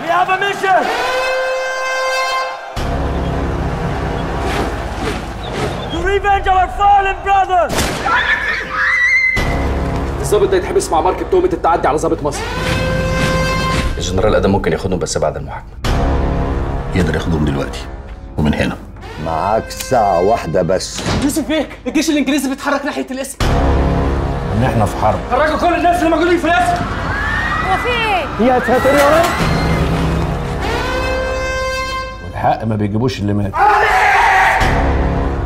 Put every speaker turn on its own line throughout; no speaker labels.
We have a mission! To revenge our fallen brothers!
الظابط ده يتحبس مع ماركة تهمة التعدي على ظابط مصر.
الجنرال أدم ممكن ياخدهم بس بعد المحاكمة.
يقدر ياخدهم دلوقتي ومن هنا.
معاك ساعة واحدة بس.
يوسف بيه الجيش الإنجليزي بيتحرك ناحية الإسم.
إن إحنا في حرب.
خرجوا كل الناس اللي موجودين في الإسم.
هو في إيه؟
والحق ما بيجيبوش اللي مات.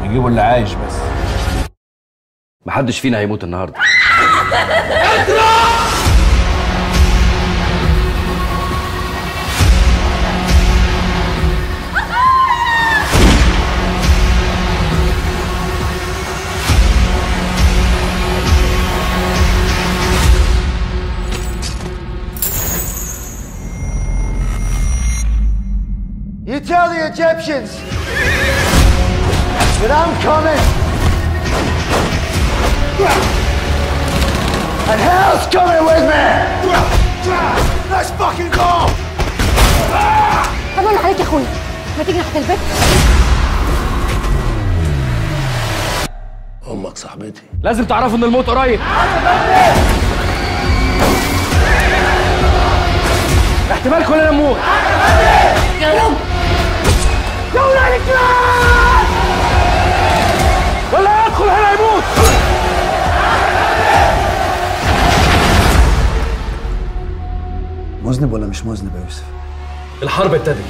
بيجيبوا اللي عايش بس.
محدش فينا هيموت النهارده.
You tell the Egyptians that I'm coming. And hell's coming with me. Let's fucking go.
طب أقول عليك يا اخويا ما تيجي ناحيه البيت
أمك صاحبتي
لازم تعرفوا إن الموت قريب احتمال كلنا نموت ولا يدخل هنا يموت!
مذنب ولا مش مذنب يا يوسف؟
الحرب ابتدت.